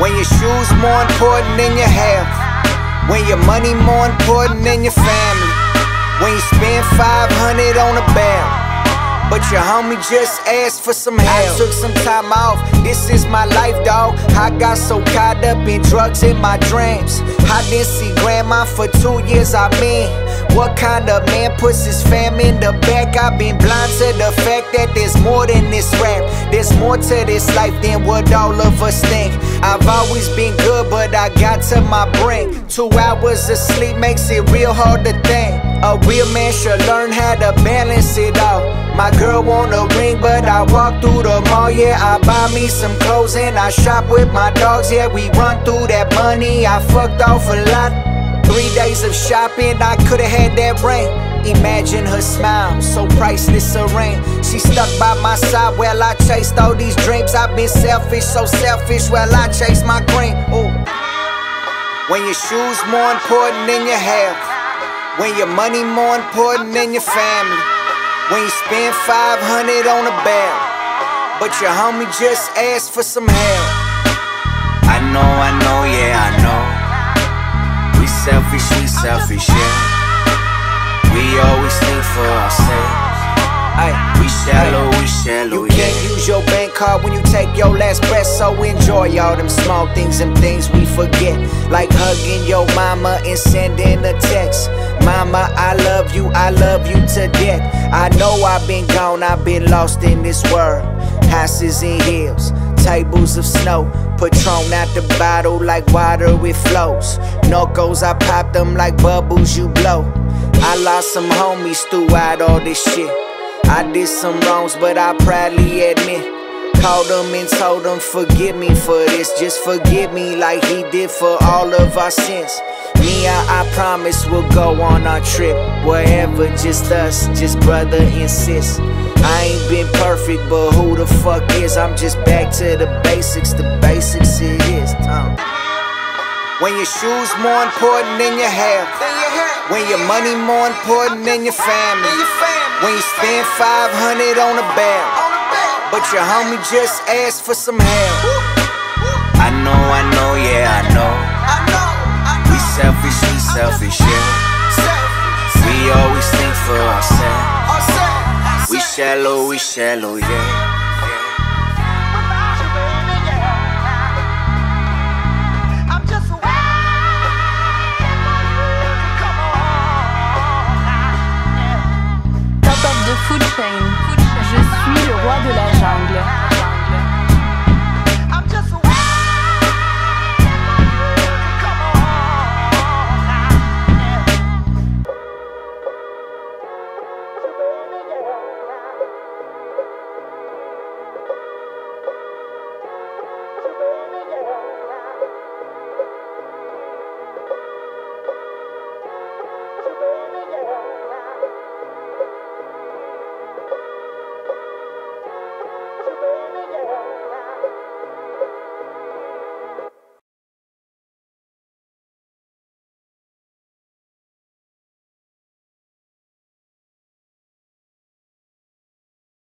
When your shoes more important than your health. When your money more important than your family. When you spend 500 on a bell. But your homie just asked for some help. I took some time off, this is my life, dog. I got so caught up in drugs in my dreams. I didn't see grandma for two years, I mean. What kind of man puts his fam in the back? I've been blind to the fact that there's more than this rap. There's more to this life than what all of us think. I've always been good, but I got to my brink. Two hours of sleep makes it real hard to think. A real man should learn how to balance it all. My girl want a ring, but I walk through the mall, yeah. I buy me some clothes and I shop with my dogs, yeah. We run through that money, I fucked off a lot. Three days of shopping, I could've had that ring. Imagine her smile, so priceless ring. She stuck by my side while I chased all these dreams. I've been selfish, so selfish while I chase my cream. Ooh. When your shoes more important than your health. When your money more important than your family. When you spend 500 on a bell. But your homie just asked for some help. I know, I know, yeah, I know. Selfish, we selfish, yeah. We always think for ourselves. Ay, we shallow, we shallow, you yeah. can't use your bank card when you take your last breath, so enjoy all them small things and things we forget. Like hugging your mama and sending a text. Mama, I love you, I love you to death. I know I've been gone, I've been lost in this world. Houses and hills, tables of snow. Patron out the bottle like water, it flows. Knuckles, I pop them like bubbles you blow. I lost some homies throughout all this shit. I did some wrongs, but I proudly admit. Called them and told them, forgive me for this. Just forgive me like he did for all of our sins. Me, I, I promise we'll go on our trip. Wherever, just us, just brother and sis. I ain't been perfect, but who the fuck is? I'm just back to the basics, the basics it is. Um. When your shoes more important than your hair. When your money more important than your family. When you spend 500 on a bell. But your homie just asked for some help. I know, I know, yeah, I know. We selfish, we selfish, yeah. We always think for ourselves. We shallow, we shallow, yeah.